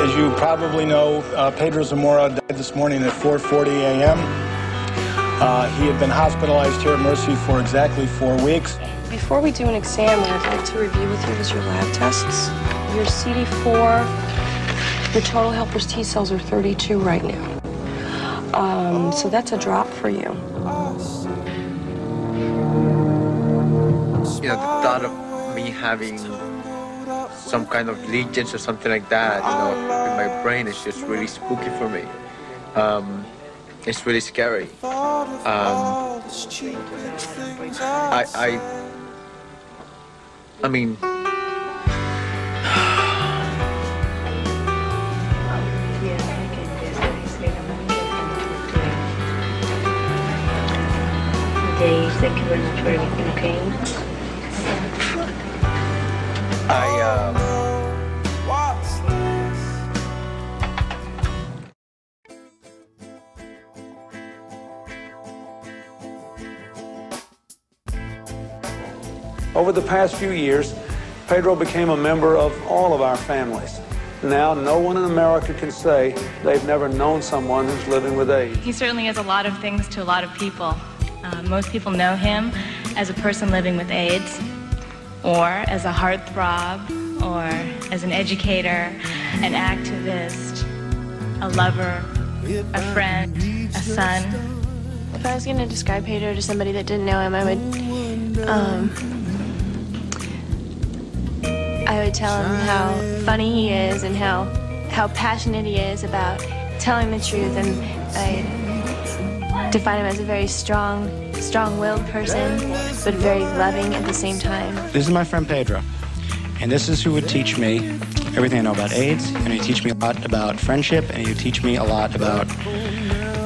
As you probably know, uh, Pedro Zamora died this morning at 4.40 a.m. Uh, he had been hospitalized here at Mercy for exactly four weeks. Before we do an exam, what I'd like to review with you is your lab tests. Your CD4, your total helpers T cells are 32 right now. Um, so that's a drop for you. You know, the thought of me having some kind of lesions or something like that, you know, in my brain is just really spooky for me. Um, it's really scary. Um, I, I, I mean, Dave, thank you very much for everything, okay? I, um, Over the past few years, Pedro became a member of all of our families. Now, no one in America can say they've never known someone who's living with AIDS. He certainly is a lot of things to a lot of people. Uh, most people know him as a person living with AIDS, or as a heartthrob, or as an educator, an activist, a lover, a friend, a son. If I was going to describe Pedro to somebody that didn't know him, I would, um, I would tell him how funny he is and how how passionate he is about telling the truth, and I define him as a very strong, strong-willed person, but very loving at the same time. This is my friend Pedro, and this is who would teach me everything I know about AIDS, and he would teach me a lot about friendship, and he would teach me a lot about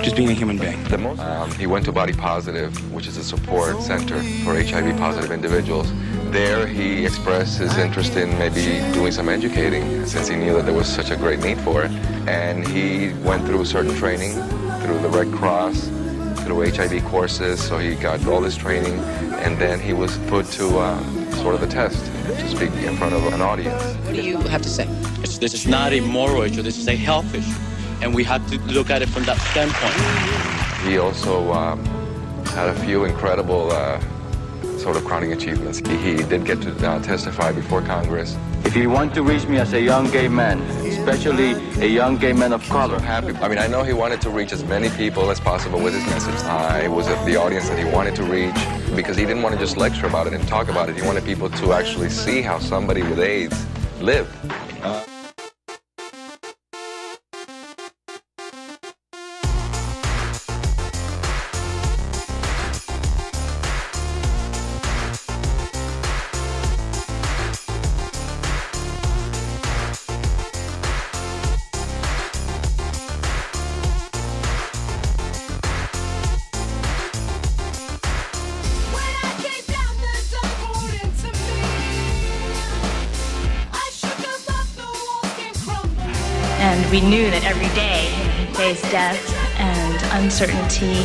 just being a human being. Um, he went to Body Positive, which is a support center for HIV positive individuals. There, he expressed his interest in maybe doing some educating since he knew that there was such a great need for it. And he went through certain training through the Red Cross, through HIV courses, so he got all this training. And then he was put to um, sort of a test to speak in front of an audience. What do you have to say? It's, this is not a moral issue, this is a health issue. And we have to look at it from that standpoint. He also um, had a few incredible uh, sort of crowning achievements. He, did get to uh, testify before Congress. If you want to reach me as a young gay man, especially a young gay man of color, happy. I mean, I know he wanted to reach as many people as possible with his message. I was the audience that he wanted to reach because he didn't want to just lecture about it and talk about it. He wanted people to actually see how somebody with AIDS lived. Uh, And we knew that every day he faced death and uncertainty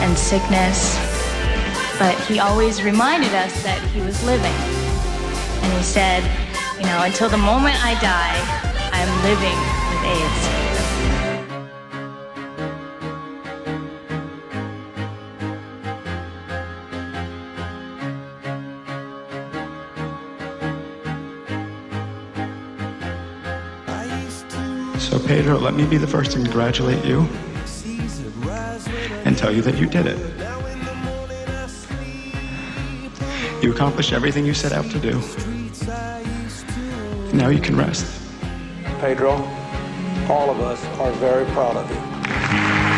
and sickness. But he always reminded us that he was living. And he said, you know, until the moment I die, I'm living with AIDS. So, Pedro, let me be the first to congratulate you and tell you that you did it. You accomplished everything you set out to do. Now you can rest. Pedro, all of us are very proud of you.